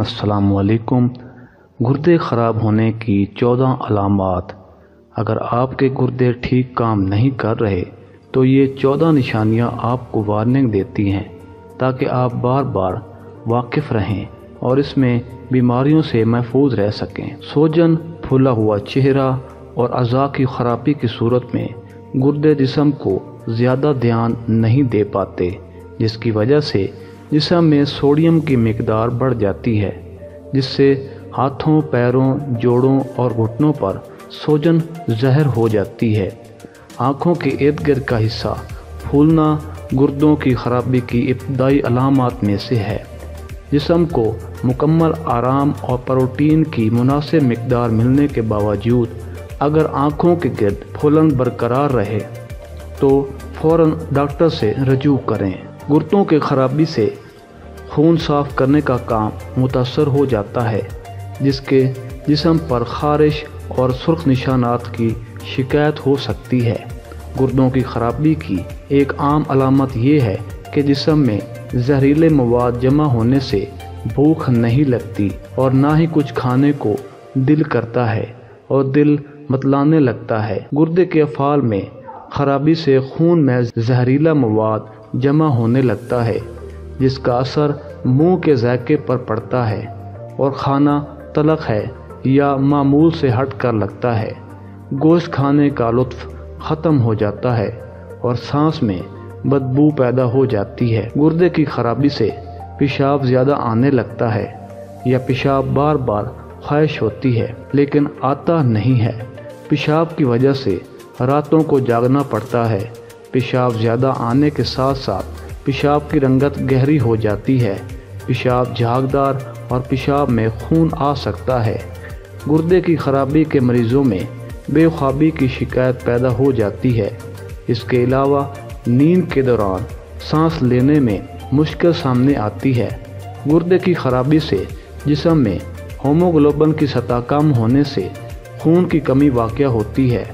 अस्सलाम वालेकुम गुर्दे ख़राब होने की चौदह अलामात। अगर आपके गुर्दे ठीक काम नहीं कर रहे तो ये चौदह निशानियाँ आपको वार्निंग देती हैं, ताकि आप बार बार वाकिफ़ रहें और इसमें बीमारियों से महफूज रह सकें। सोजन, फूला हुआ चेहरा और अज़ा की ख़राबी की सूरत में गुर्दे जिसम को ज़्यादा ध्यान नहीं दे पाते, जिसकी वजह से जिसम में सोडियम की मकदार बढ़ जाती है, जिससे हाथों, पैरों, जोड़ों और घुटनों पर सोजन जहर हो जाती है। आँखों के इर्द गिर्द का हिस्सा फूलना गुर्दों की खराबी की इब्तदाई अलामत में से है। जिसम को मुकम्मल आराम और प्रोटीन की मुनासिब मकदार मिलने के बावजूद अगर आँखों के गिर्द फूलन बरकरार रहे तो फ़ौर डॉक्टर से रजू करें। गुर्दों के खराबी से खून साफ़ करने का काम मुतासर हो जाता है, जिसके जिसम पर खारिश और सुर्ख निशानात की शिकायत हो सकती है। गुर्दों की खराबी की एक आम अलामत ये है कि जिसम में जहरीले मवाद जमा होने से भूख नहीं लगती और ना ही कुछ खाने को दिल करता है और दिल मतलाने लगता है। गुर्दे के अफाल में खराबी से खून में जहरीला मवाद जमा होने लगता है। जिसका असर मुँह के जायके पर पड़ता है और खाना तलक है या मामूल से हट कर लगता है। गोश्त खाने का लुत्फ ख़त्म हो जाता है और सांस में बदबू पैदा हो जाती है। गुर्दे की खराबी से पेशाब ज़्यादा आने लगता है या पेशाब बार बार ख्वाहिश होती है, लेकिन आता नहीं है। पेशाब की वजह से रातों को जागना पड़ता है। पेशाब ज़्यादा आने के साथ साथ पेशाब की रंगत गहरी हो जाती है। पेशाब झागदार और पेशाब में खून आ सकता है। गुर्दे की खराबी के मरीज़ों में बेख्वाबी की शिकायत पैदा हो जाती है। इसके अलावा नींद के दौरान सांस लेने में मुश्किल सामने आती है। गुर्दे की खराबी से जिसम में होमोग्लोबन की सतह कम होने से खून की कमी वाक़ होती है,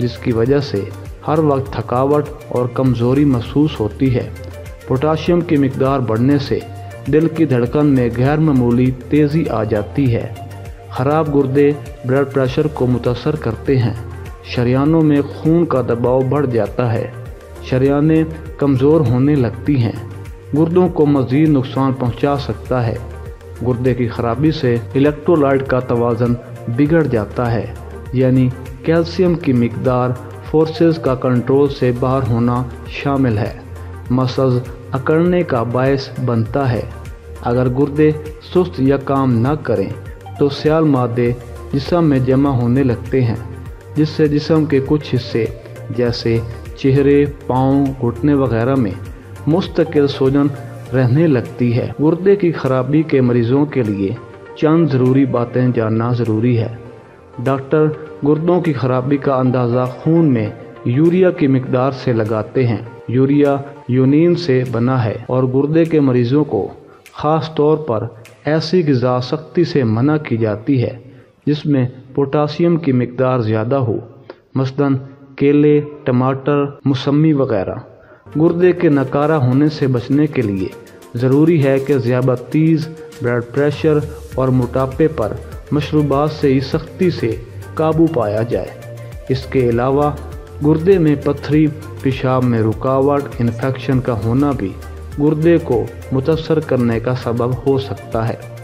जिसकी वजह से हर वक्त थकावट और कमज़ोरी महसूस होती है। पोटाशियम की मकदार बढ़ने से दिल की धड़कन में गैर मामूली तेज़ी आ जाती है। ख़राब गुर्दे ब्लड प्रेशर को मुतासर करते हैं। शरियानों में खून का दबाव बढ़ जाता है। शरियाने कमज़ोर होने लगती हैं। गुर्दों को मज़ीद नुकसान पहुँचा सकता है। गुर्दे की खराबी से इलेक्ट्रोलाइट का तोज़न बिगड़ जाता है। यानी कैल्शियम की मकदार फोर्सेस का कंट्रोल से बाहर होना शामिल है। मसज अकड़ने का बायस बनता है। अगर गुर्दे सुस्त या काम न करें तो सियाल मादे जिसम में जमा होने लगते हैं, जिससे जिसम के कुछ हिस्से, जैसे चेहरे, पाँव, घुटने वगैरह में मुस्तकिल सोजन रहने लगती है। गुर्दे की खराबी के मरीजों के लिए चंद ज़रूरी बातें जानना ज़रूरी है। डॉक्टर गुर्दों की खराबी का अंदाज़ा खून में यूरिया की मकदार से लगाते हैं। यूरिया यूनिन से बना है और गुर्दे के मरीज़ों को ख़ास तौर पर ऐसी गज़ा सख्ती से मना की जाती है, जिसमें पोटासियम की मकदार ज़्यादा हो, मसलन केले, टमाटर मौसमी वगैरह। गुर्दे के नकारा होने से बचने के लिए ज़रूरी है कि ज़्याबतीज़ ब्लड प्रेशर और मोटापे पर मशरूबात से ही सख्ती से काबू पाया जाए। इसके अलावा गुर्दे में पथरी, पेशाब में रुकावट इन्फेक्शन का होना भी गुर्दे को मुतासर करने का सबब हो सकता है।